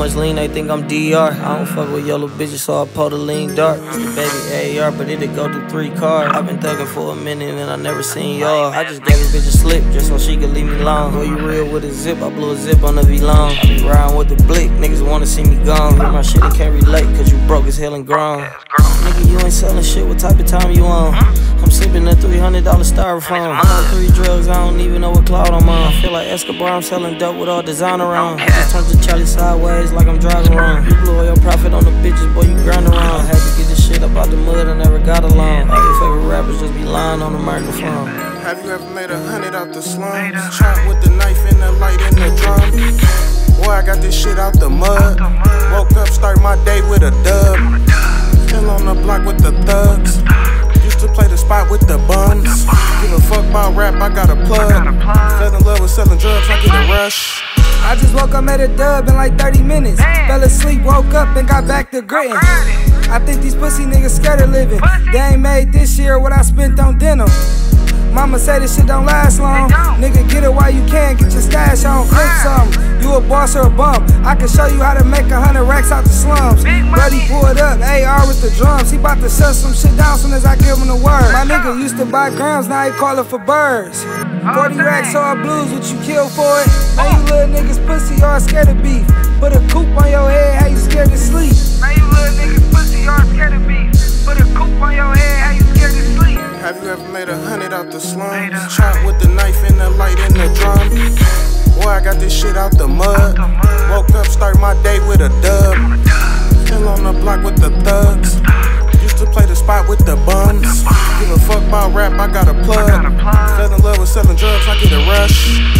much lean, they think I'm DR. I don't fuck with yellow bitches, so I pull the lean dark. The baby AR, but it'll go through three cars. I've been thugging for a minute and I never seen y'all. I just gave a bitch a slip just so she could leave me alone. Boy, you real with a zip, I blew a zip on the V-Long. I be riding with the blick, niggas wanna see me gone. Hear my shit, they can't relate, cause you broke as hell and grown. Nigga, you ain't selling shit, what type of time you on? I'm sipping a $300 styrofoam. I'm on three drugs, I don't even know what cloud I'm on. I feel like Escobar, I'm selling dope with all designer on. I just turned the Charlie sideways like I'm driving wrong. You blew all your profit on the bitches, boy, you grind around. Had to get this shit up out the mud, I never got along. All your favorite rappers just be lying on the microphone. Have you ever made a hundred out the slums? Trap with the knife and the light and the drum. Boy, I got this shit out the mud. Woke up, start my day with a dub. Still on the block with the thugs. Used to play the spot with the bums. Give a fuck about rap, I got a plug. Fell in love with selling drugs, I get a rush. I just woke up, at a dub in like 30 minutes. Fell asleep, woke up, and got back to gritting. I think these pussy niggas scared of living. They ain't made this year what I spent on denim. Mama say this shit don't last long. Nigga, get it while you can, get your stash on, flip something. You a boss or a bum? I can show you how to make a hundred racks out the slums. Buddy pulled up, AR with the drums. He bout to shut some shit down soon as I give him the word. My nigga used to buy grams, now he callin' for birds. 40 racks all blues, what you kill for it? Now you little niggas pussy, y'all scared of beef. Put a coupe on your head, how you scared to sleep? Now you little niggas pussy, y'all scared of beef. Put a coop on your head, how you scared to sleep? Have you ever made a hundred out the slums? Got this shit out the mud. Woke up, start my day with a dub. Still on the block with the thugs. Used to play the spot with the bums. Give a fuck about rap, I got a plug. Fell in love with selling drugs, I get a rush.